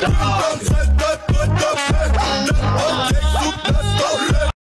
the.